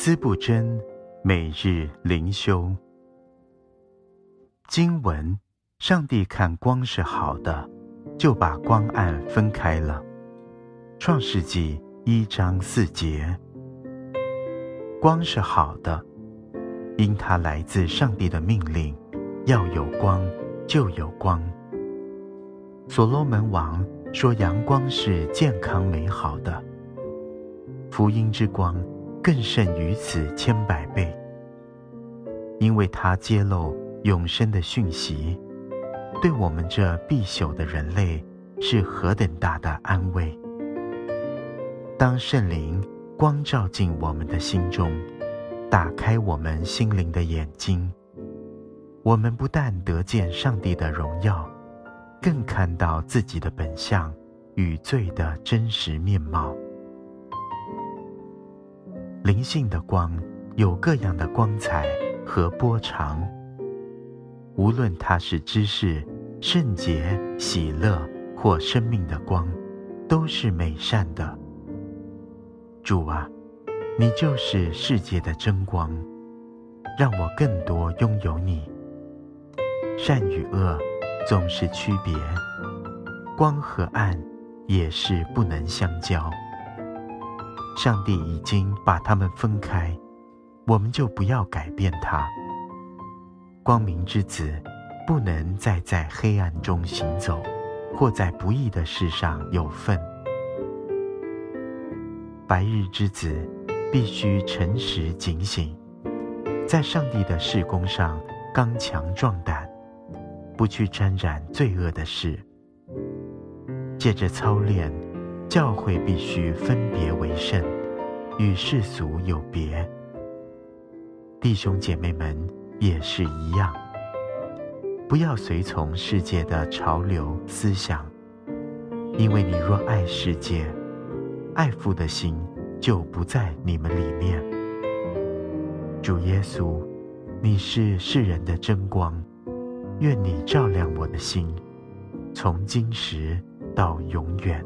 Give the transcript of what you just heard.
思不真，每日灵修。经文：上帝看光是好的，就把光暗分开了。创世纪一章四节。光是好的，因它来自上帝的命令，要有光就有光。所罗门王说阳光是健康美好的，福音之光。更胜于此千百倍，因为它揭露永生的讯息，对我们这必朽的人类是何等大的安慰。当圣灵光照进我们的心中，打开我们心灵的眼睛，我们不但得见上帝的荣耀，更看到自己的本相与罪的真实面貌。灵性的光有各样的光彩和波长，无论它是知识、圣洁、喜乐或生命的光，都是美善的。主啊，你就是世界的真光，让我更多拥有你。善与恶总是区别，光和暗也是不能相交。上帝已经把他们分开，我们就不要改变他。光明之子不能再在黑暗中行走，或在不义的事上有份。白日之子必须诚实警醒，在上帝的事工上刚强壮胆，不去沾染罪恶的事。借着操练。教会必须分别为圣，与世俗有别。弟兄姐妹们也是一样，不要随从世界的潮流思想，因为你若爱世界，爱父的心就不在你们里面。主耶稣，你是世人的真光，愿你照亮我的心，从今时到永远。